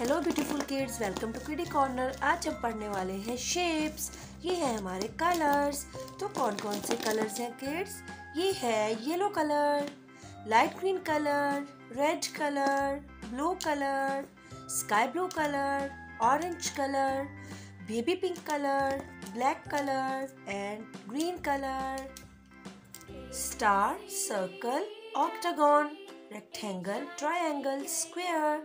Hello beautiful kids welcome to kiddy corner आज हम पढ़ने वाले हैं शेप्स ये है हमारे कलर्स तो कौन कौन से कलर्स हैं किड्स ये है yellow colour light green colour red colour blue colour sky blue colour orange colour baby pink colour black colour and green colour star circle octagon rectangle triangle square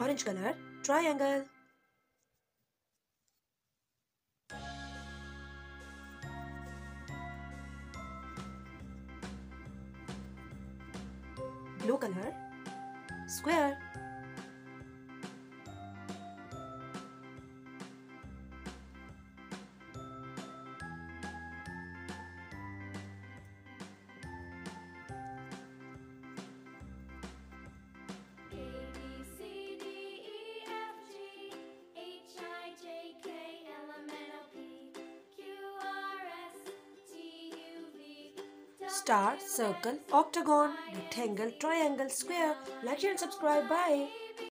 orange color triangle. Blue color square. star, circle, octagon, rectangle, triangle, square. Like, share and subscribe. Bye.